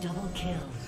double kill.